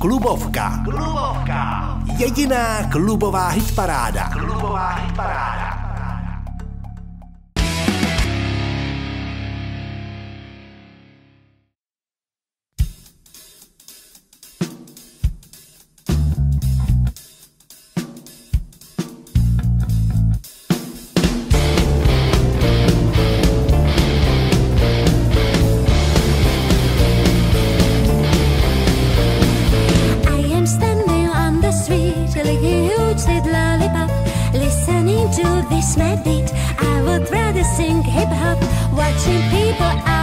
Klubovka. Klubovka. Jediná klubová hitparáda. Klubová hitparáda. this my beat I would rather sing hip-hop Watching people